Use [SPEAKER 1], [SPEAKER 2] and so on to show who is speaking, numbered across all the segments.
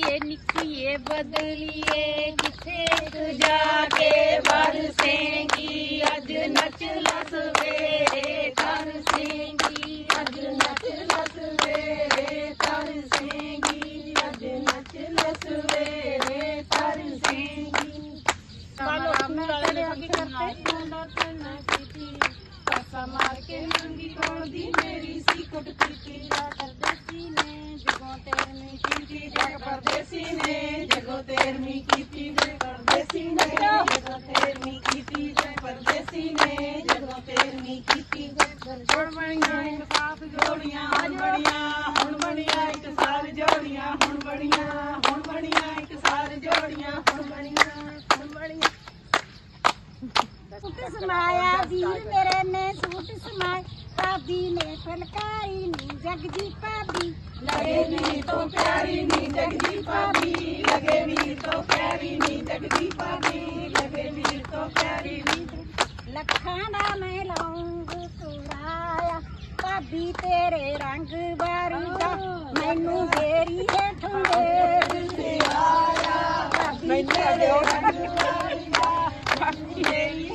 [SPEAKER 1] ਬਦਲੀਏ ਨਿੱਕੀਏ ਬਦਲੀਏ ਕਿੱਥੇ ਤੂੰ ਜਾ ਕੇ ਵਰਸੇਂਗੀ ਅੱਜ ਨੱਚ ਲਸ ਵੇ ਤਰਸੇਂਗੀ ਅੱਜ ਨੱਚ ਲਸ ਵੇ ਤਰਸੇਂਗੀ ਅੱਜ ਨੱਚ ਲਸ ਵੇ ਤਰਸੇਂਗੀ
[SPEAKER 2] ਕਾਲੋ ਸਕੂਲ ਵਾਲੇ ਨੇ ਕੀ ਕਰਤੇ
[SPEAKER 1] ਪਾਸਾ ਮਾਰ ਕੇ ਨੰਗੀ ਕੋਲਦੀ ਮੇਰੀ ਸੀ ਕੁੱਟ ਕੀਤੀ ਜਾ ਪਰਦੇਸੀ ਨੇ ਜਗੋਂ ਤੇਰਵੀਂ ਕੀਤੀ ਜਾ ਪਰਦੇਸੀ ਨੇ ਜਗੋਂ ਤੇਰਵੀਂ ਕੀਤੀ ਜਾ ਪਰਦੇਸੀ ਨੇ ਜਗੋਂ ਤੇਰਵੀਂ ਕੀਤੀ ਜਾ ਪਰਦੇਸੀ ਨੇ ਜਗੋਂ ਤੇਰਵੀਂ
[SPEAKER 2] ਸਮਾਇਆ ਵੀਰ ਮੇਰੇ ਨੇ ਸੂਟ ਸਮਾਇਆ ਭਾਬੀ ਨੇ ਫਲਕਾਰੀ ਨੀ ਜਗਜੀ ਭਾਬੀ।
[SPEAKER 1] ਲਗੇ ਵੀਰ ਤੋਂ ਪਿਆਰੀ ਨੀ ਜਗਦੀ ਭਾਬੀ ਲਗੇ ਵੀਰ ਤੋਂ ਪਿਆਰੀ ਨੀ ਜਗਦੀ ਭਾਬੀ ਲਗੇ ਵੀਰ ਤੋਂ ਪਿਆਰੀ ਨੀ
[SPEAKER 2] ਲੱਖਾਂ ਦਾ ਮੈਂ ਲੌਂਗ ਕੁੜਾਇਆ ਭਾਬੀ ਤੇਰੇ ਰੰਗ ਵਰਗਾ ਮੈਨੂੰ ਬੇਰੀ ਹੇਠੋਂ ਦੇ
[SPEAKER 1] ਆਇਆ ਭਾਬੀ ਤੇਰੇ ਰੰਗ ਵਾਲੀਆ ਭਾਬੀ ਤੇਰੀ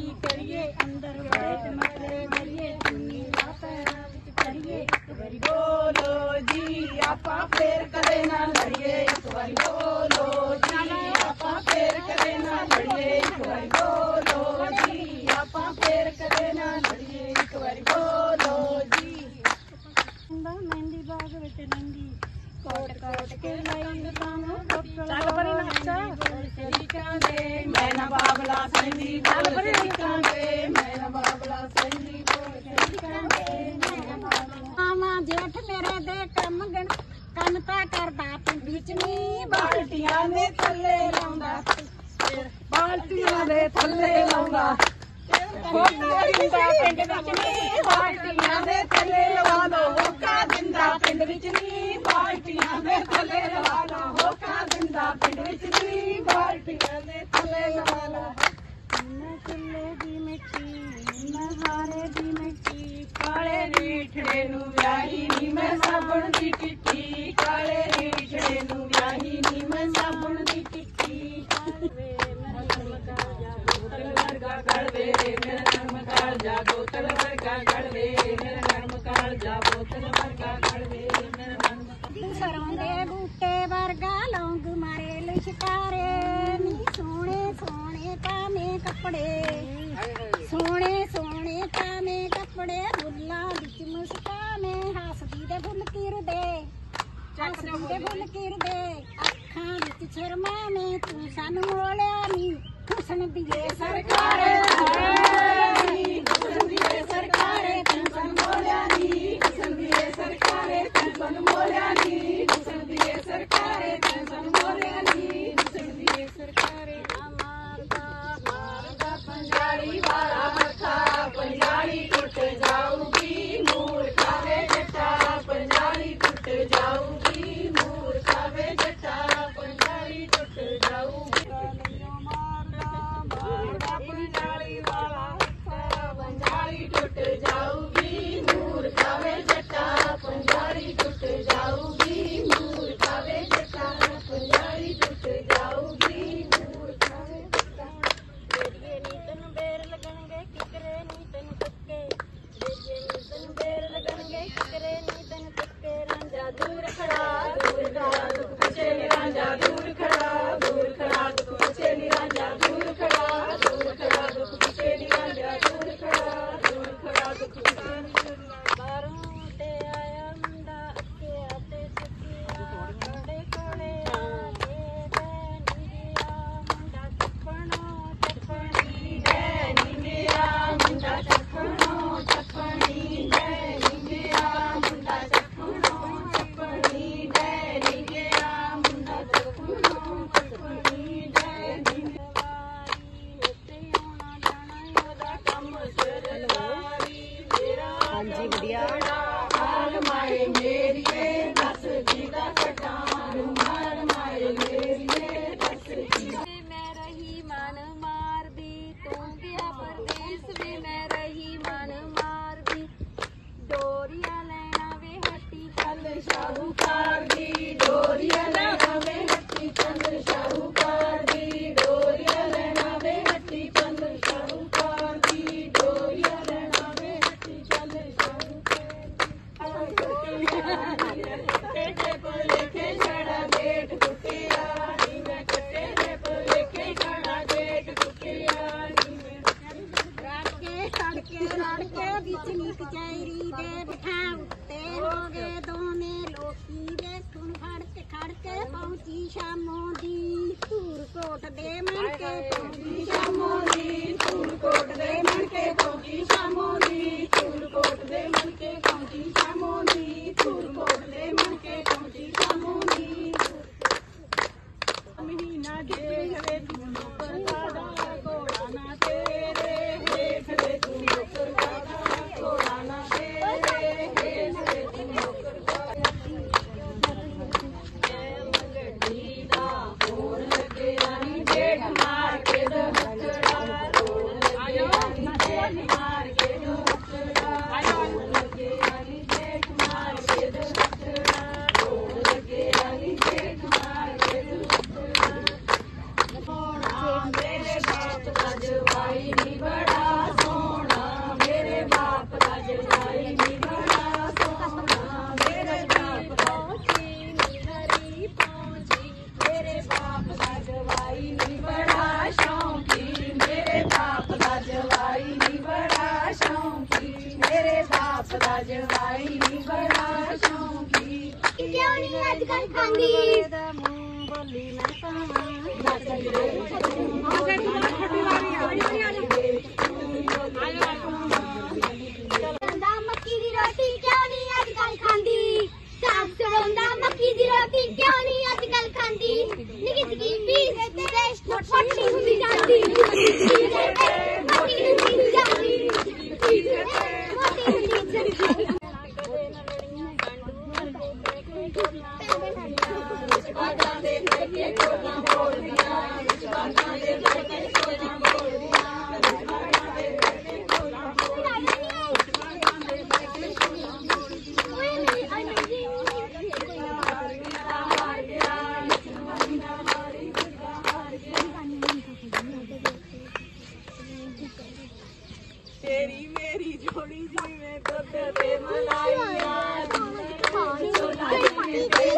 [SPEAKER 2] ਮਾਈਏ ਕਰੀਏ? ਅੰਦਰ ਬੈਠ ਮਰੇ ਮਰੀਏ, ਚੁੰਨੀ ਲਾ ਪੈਰਾਂ ਵਿੱਚ ਕਰੀਏ ਇੱਕ ਵਾਰੀ
[SPEAKER 1] ਬੋਲੋ ਜੀ, ਆਪਾਂ ਫੇਰ ਕਦੇ ਨਾ ਲੜੀਏ। ਇੱਕ ਵਾਰੀ ਬੋਲੋ ਜੀ, ਆਪਾਂ ਫੇਰ ਕਦੇ ਨਾ ਲੜੀਏ। ਇੱਕ ਵਾਰੀ ਬੋਲੋ ਜੀ, ਆਪਾਂ ਫੇਰ ਕਦੇ ਨਾ ਲੜੀਏ। ਇੱਕ ਵਾਰੀ ਬੋਲੋ ਜੀ।
[SPEAKER 2] ਹੁੰਦਾ, ਮਹਿੰਦੀ ਬਾਗ ਵਿੱਚ ਨੰਗੀ। ਕੋਟ ਕੋਟ ਕੇ ਲਈ ਸਾਨੂੰ
[SPEAKER 1] ਚੱਲ ਪਰੇ ਨੱਚ ਸਰੀਕਾਂ ਦੇ ਮੈਂ ਨਾ ਬਾਬਲਾ ਸੰਦੀ ਚੱਲ ਪਰੇ ਸਰੀਕਾਂ ਦੇ ਮੈਂ ਨਾ ਬਾਬਲਾ ਸੰਦੀ ਬੋਲ ਸਰੀਕਾਂ ਦੇ ਮੈਂ ਨਾ ਬਾਬਲਾ
[SPEAKER 2] ਆਵਾਂ ਜੇਠ ਮੇਰੇ ਦੇ ਕੰਮ ਗਣ ਕੰਮ ਤਾਂ ਕਰਦਾ ਪਿੰਡ ਵਿੱਚ ਨਹੀਂ
[SPEAKER 1] ਬਾਲਟੀਆਂ ਦੇ ਥੱਲੇ ਲਾਉਂਦਾ। ਬਾਲਟੀਆਂ ਦੇ ਥੱਲੇ ਲਾਉਂਦਾ। ਪਿੰਡ ਵਿੱਚ ਨਹੀਂ ਬਾਲਟੀਆਂ ਦੇ ਥੱਲੇ ਲਵਾ ਲੋ ਹੋਕਾ ਦਿੰਦਾ ਪਿੰਡ ਵਿੱਚ ਨਹੀਂ ਬਾਲਟੀਆਂ ਦੇ ਥੱਲੇ ਲਵਾ ਲੋ ਹੋਕਾ ਦਿੰਦਾ ਪਿੰਡ ਵਿੱਚ ਨਹੀਂ ਬਾਲਟੀਆਂ ਦੇ ਥੱਲੇ ਲਵਾ ਲੋ
[SPEAKER 2] ਮੈਂ ਕਿੱਲੇ ਦੀ ਮਿੱਟੀ ਮੈਂ ਹਾਰੇ ਦੀ ਮਿੱਟੀ
[SPEAKER 1] ਕਾਲੇ ਰੀਠੜੇ ਨੂੰ ਵਿਆਹੀ ਨੀ ਮੈਂ ਸਾਬਣ ਦੀ ਟਿੱਟੀ ਕਾਲੇ ਰੀਠੜੇ ਨੂੰ ਵਿਆਹੀ ਨੀ ਮੈਂ ਸਾਬਣ ਦੀ ਟਿੱਟੀ ਬੋਤਲ ਵਰਗਾ ਮੇਰਾ ਨਰਮ ਕਾਲ ਜਾ ਬੋਤਲ ਵਰਗਾ ਗੜਵੇ ਮੇਰਾ ਨਰਮ ਕਾਲ ਜਾ ਬੋਤਲ ਵਰਗਾ ਗੜਵੇ ਮੇਰਾ ਨਰਮ
[SPEAKER 2] ਸਰੋਂ ਦੇ ਬੂਟੇ ਵਰਗਾ ਲੌਂਗ ਮਾਰੇ ਲਿਸ਼ਕਾਰੇ ਨੀ ਸੋਹਣੇ ਸੋਹਣੇ ਕਾਮੇ ਕੱਪੜੇ ਸੋਹਣੇ ਸੋਹਣੇ ਕਾਮੇ ਕੱਪੜੇ ਫੁੱਲਾਂ ਵਿੱਚ ਮੁਸਕਾਨੇ ਹੱਸਦੀ ਦੇ ਫੁੱਲ ਕਿਰਦੇ ਹੱਸਦੀ ਦੇ ਫੁੱਲ ਕਿਰਦੇ ਅੱਖਾਂ ਵਿੱਚ ਸ਼ਰਮਾ ਨੇ ਤੂੰ ਸਾਨੂੰ
[SPEAKER 1] Saudi Mutabed. ਦੀ ਮੇਰੇ ਬਾਪ ਦਾ ਜਵਾਈ ਬੜਾ ਸ਼ੌਂਕੀ। ਕਿਉਂ ਨਹੀਂ ਅੱਜ ਕੱਲ ਖਾਂਦੀ? ਮੂੰਹ ਬੋਲੀ ਮੈਂ ਤਾਂ
[SPEAKER 3] ਨੱਚ ਰਹੀ ਹਾਂ ਤੇ ਤੂੰ ਖੱਟੀ ਵਾਲੀ ਆ ਰਹੀ ਆ ਚੰਦਾ ਮੱਕੀ ਦੀ ਰੋਟੀ ਕਿਉਂ ਨਹੀਂ ਅੱਜ ਕੱਲ ਖਾਂਦੀ? ਸਾਗ ਚੜਾਉਂਦਾ ਮੱਕੀ ਦੀ ਰੋਟੀ ਕਿਉਂ ਨਹੀਂ ਅੱਜ ਕੱਲ ਖਾਂਦੀ ਨਿੱਕੀ ਨਿੱਕੀ ਪੀਸ ਤੇ ਟੇਸਟ ਛੋਟੀ ਹੁੰਦੀ ਜਾਂਦੀ। Happy birthday.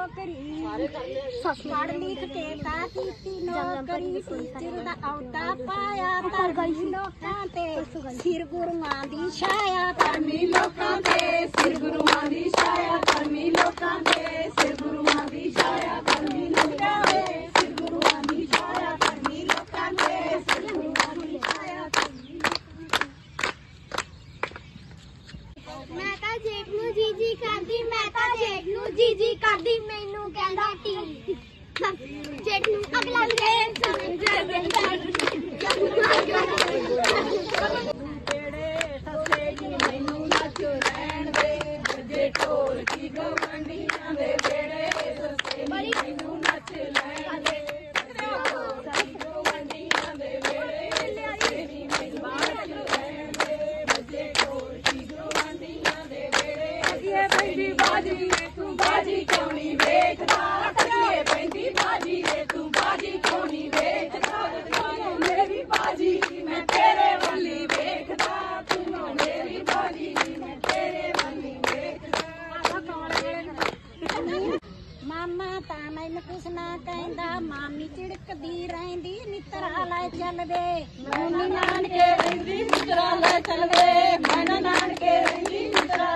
[SPEAKER 3] ਨੌਕਰੀ ਪੜ ਲਿਖ ਕੇ ਤਾਂ ਕੀਤੀ ਨੌਕਰੀ ਟੀਚਰ ਦਾ ਆਉਂਦਾ ਪਾਇਆ ਧਰਮੀ ਲੋਕਾਂ ਤੇ, ਸਿਰ ਗੁਰੂਆਂ ਦੀ ਛਾਇਆ
[SPEAKER 1] ਧਰਮੀ ਲੋਕਾਂ ਤੇ, ਸਿਰ ਗੁਰੂਆਂ ਦੀ ਛਾਇਆ ਧਰਮੀ ਲੋਕਾਂ ਤੇ, ਸਿਰ ਗੁਰੂਆਂ ਦੀ ਛਾਇਆ ਧਰਮੀ ਲੋਕਾਂ
[SPEAKER 4] ਨੂੰ
[SPEAKER 1] ਜੀ ਜੀ ਕਰਦੀ, ਮੈਂ ਤਾਂ ਜੇਠ ਨੂੰ ਜੀ ਜੀ ਕਰਦੀ, ਮੈਨੂੰ ਕਹਿੰਦਾ ਟੀ। ਜੇਠ ਨੂੰ ਅਗਲਾ ਮੇਰੇ ਸਮਝ ਜਾਂਦਾ ਤਾਂ
[SPEAKER 2] ਮੈਨੂੰ ਕੁਛ ਨਾ ਕਹਿੰਦਾ, ਮਾਮੀ ਝਿੜਕਦੀ ਰਹਿੰਦੀ ਨਿਤਰਾ ਲੈ ਚੱਲਵੇ ਮੈਨੂੰ
[SPEAKER 1] ਨਾਨਕੇ ਰਹਿੰਦੀ ਨਿਤਰਾ ਲੈ ਚੱਲਵੇ ਮੈਨੂੰ ਨਾਨਕੇ ਰਹਿੰਦੀ ਨਿਤਰਾ